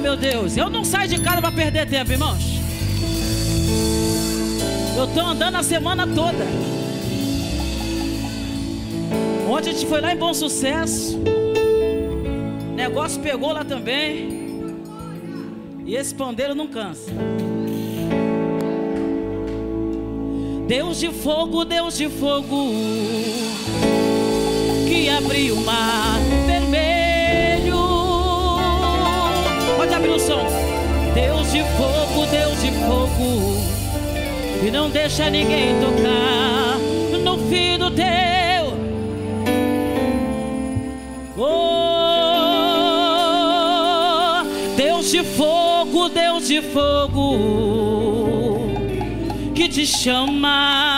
meu Deus. Eu não saio de casa para perder tempo, irmãos. Eu tô andando a semana toda. Ontem a gente foi lá em Bom Sucesso. O negócio pegou lá também. E esse pandeiro não cansa. Deus de fogo, Deus de fogo, que abriu o mar Deus de fogo, Deus de fogo, que não deixa ninguém tocar no filho teu. Oh, Deus de fogo, Deus de fogo que te chama.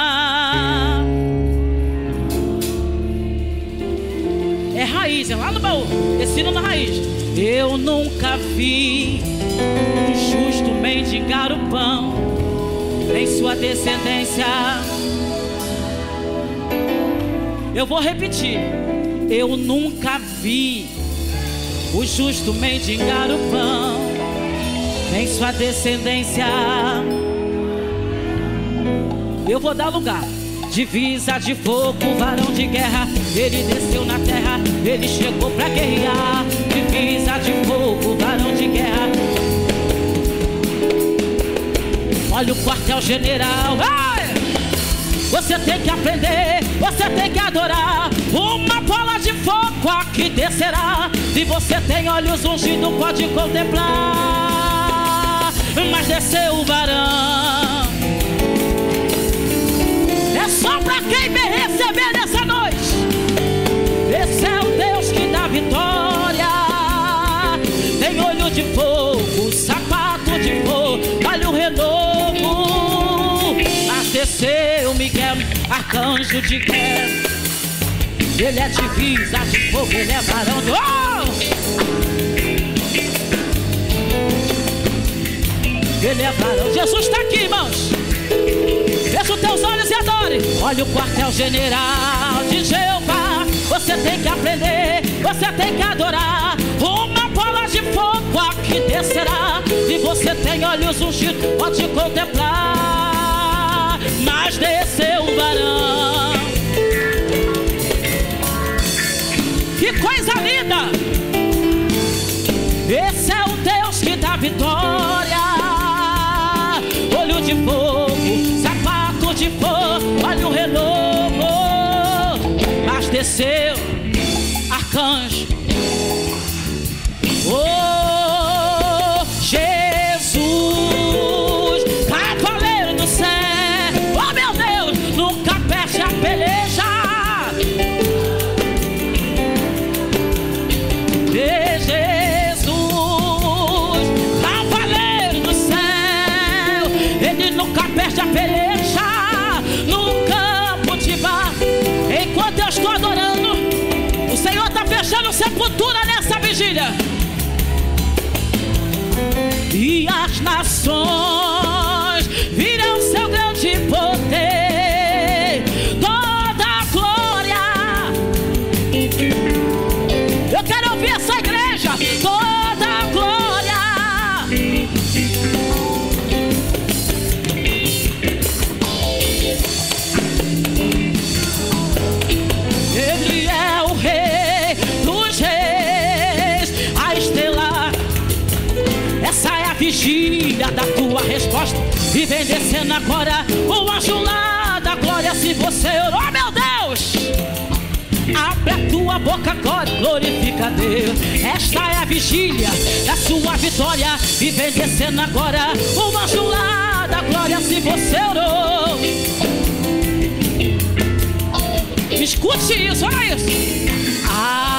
Raiz, é lá no baú. Ensino na raiz. Eu nunca vi um justo mendigar o pão, nem sua descendência. Eu vou repetir. Eu nunca vi o justo mendigar o pão, nem sua descendência. Eu vou dar lugar. Divisa de fogo, varão de guerra. Ele desceu na terra, ele chegou pra guerrear. Divisa de fogo, varão de guerra. Olha o quartel-general. Você tem que aprender, você tem que adorar. Uma bola de fogo aqui descerá. Se você tem olhos ungidos, pode contemplar. Mas desceu o varão. De fogo, sapato de fogo, olha o renovo. Mas desceu Miguel, arcanjo de guerra. Ele é divisa de fogo, ele é varão de. Oh! Ele é varão. Jesus está aqui, irmãos. Fecha os teus olhos e adore. Olha o quartel-general de Jeová. Você tem que aprender, você tem que adorar. Uma bola de fogo aqui descerá. E você tem olhos ungidos, pode contemplar. Mas desceu o varão. Que coisa linda! Sepultura nessa vigília. E as nações Vigília da tua resposta. E vem descendo agora o anjo glória. Se você orou, meu Deus. Abre a tua boca agora, glorifica a Deus. Esta é a vigília da sua vitória. E vem descendo agora o anjo glória. Se você orou, escute isso, olha isso. A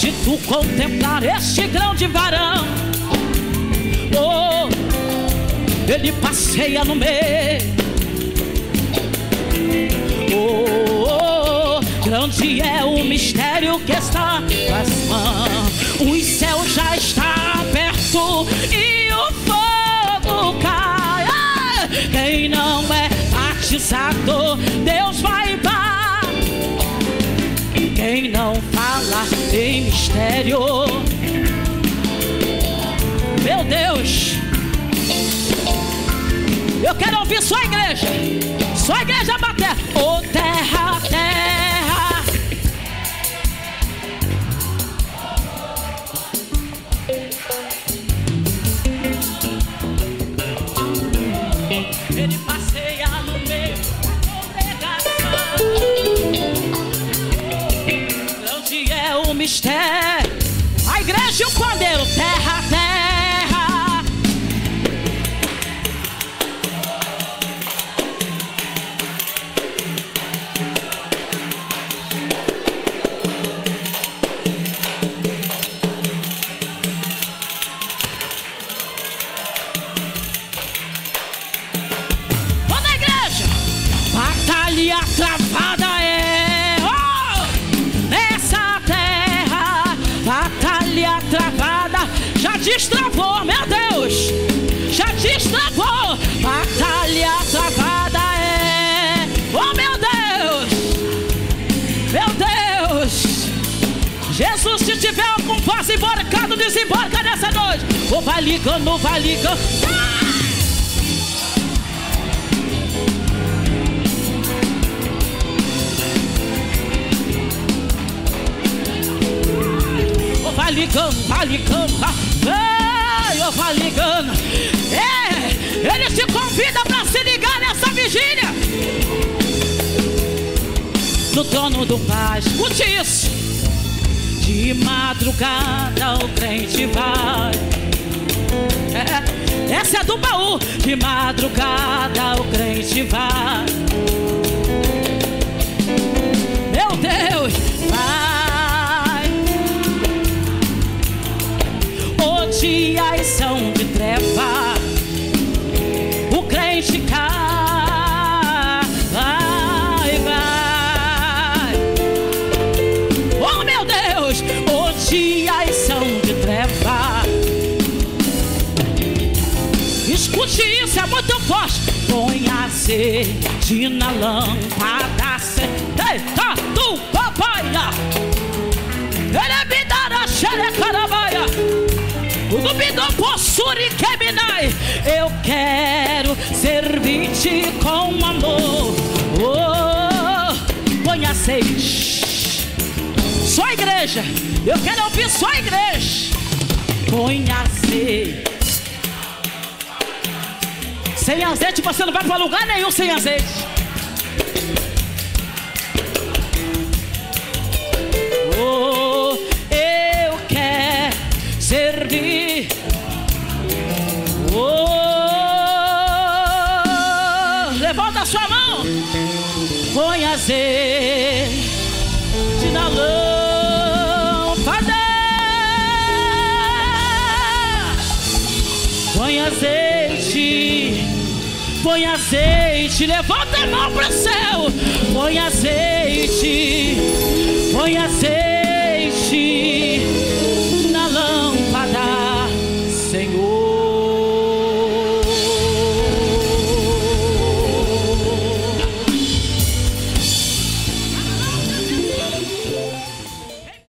Pode tu contemplar este grão de varão Oh, ele passeia no meio. Oh, oh, grande é o mistério que está nas mãos. O céu já está perto e o fogo cai. Quem não é batizado, mistério, meu Deus. Eu quero ouvir sua igreja. Sua igreja bater. Oh, é o mistério? A igreja e o pandeiro. Terra, terra. Destravou, meu Deus, já destravou. Batalha travada é, oh meu Deus, meu Deus. Jesus, se tiver algum passo embarcado, desembarca nessa noite. Ou ligando, vai ligando. ligando, vai ligando, vai eu No trono do Pai, escute isso. De madrugada o crente vai. É, essa é do baú. De madrugada o crente vai. Meu Deus, muito forte. Põe azeite na lâmpada, eita, tu papai. Ele é bidara, xerecarabaia. Dubido possuri keminai. Eu quero servir-te com amor. Oh, põe azeite. Só igreja. Eu quero ouvir só igreja. Põe azeite. Sem azeite você não vai para lugar nenhum sem azeite. azeite na lâmpada. Põe azeite, põe azeite, levanta a mão para o céu. Põe azeite, põe azeite.